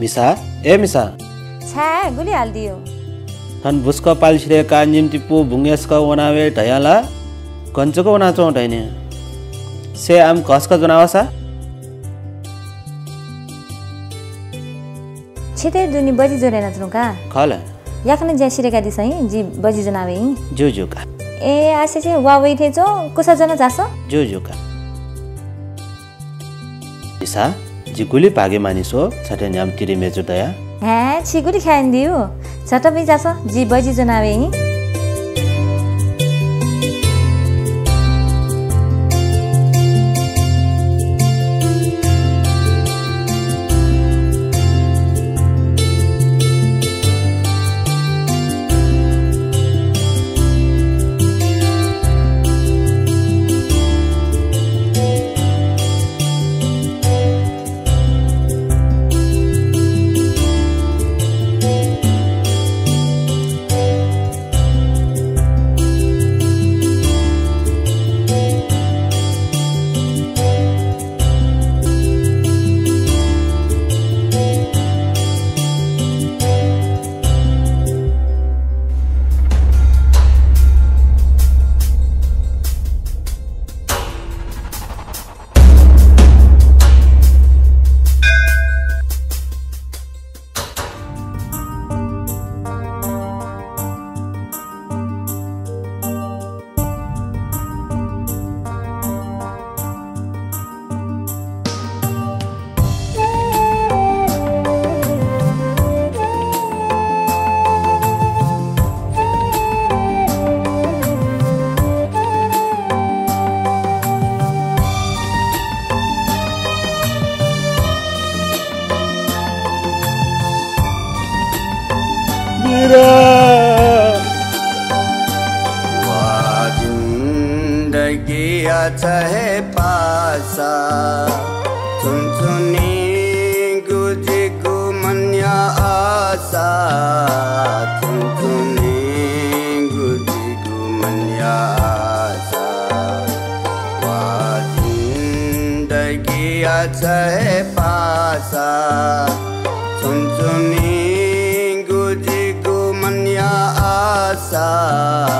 मिसा ए मिसा छ्या गुली हालिदियो हन भुस्क पालिसिरे का निम्ति पु भुङ्गेस्क वनावे ढयाला कञ्चको वना चौ ढैने से आम कसक जनावसा छिटै दुनी बजी जोडेन तुका खल याकने ज्या सिरेका दिस है जी बजी जनावे जु जुका ए आसे चाहिँ वा वै थिएछ कुसा जना जास जु जुका मिसा जिकुली पागे मानिसो छटे न्याम तिरे मेजु दया ह्या छिगुरी खाइन दियो झट बी जास जनावे जिंदगी है पासा चुनचुनी गुजी गुमन्या आसा गुजी आसा वा जिंदगी है आसा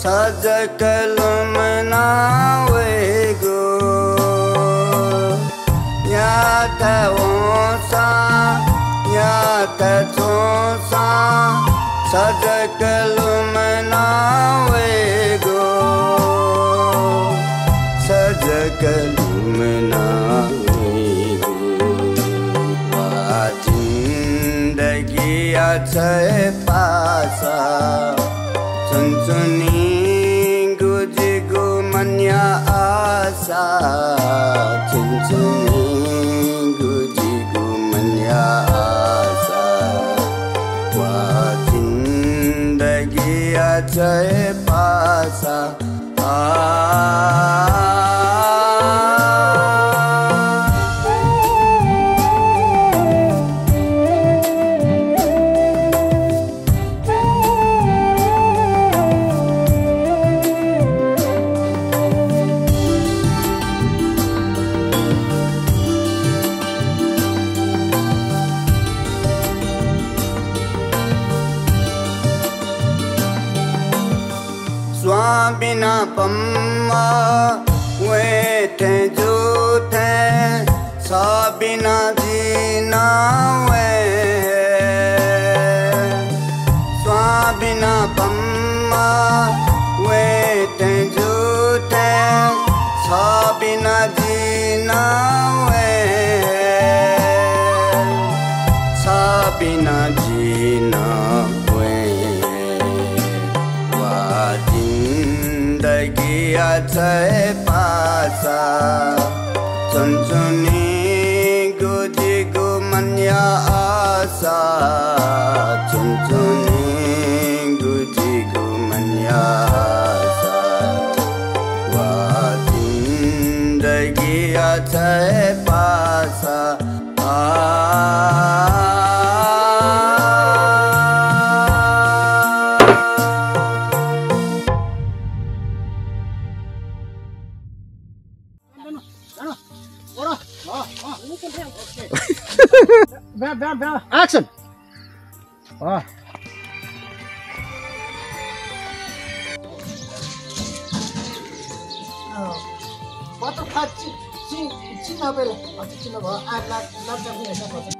सजकलुमनावेगो। न्याथवसा न्याथोसा सजकलुमनावेगो। सजकलुमनावेगो। जिन्दगी छै पासा चुनचुनी गुजी Ah. बिना पम्मा, वे थे जो थे सा बिना जीना वे स्वा बिना पम्मा, वे थे जो थे सा बिना पासा चुनचुनी Action! Ah. Quatro patinhos, cinco, pera, patinho, ah, lá, lá, já vem, já vem.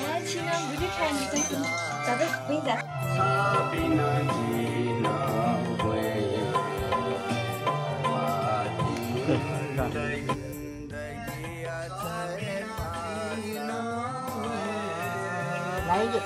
Sabina Mudikan Jason Sabina Sabina Jina Like it.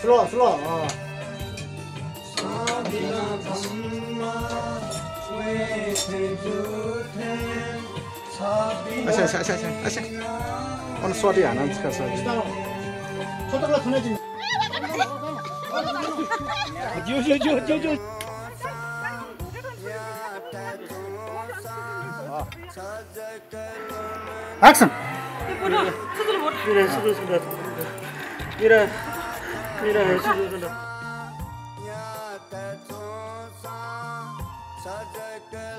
슬로우 슬로우 어. अच्छा अच्छा अच्छा अच्छा अनि सरी हान सरी छोटो थुनै जिन जो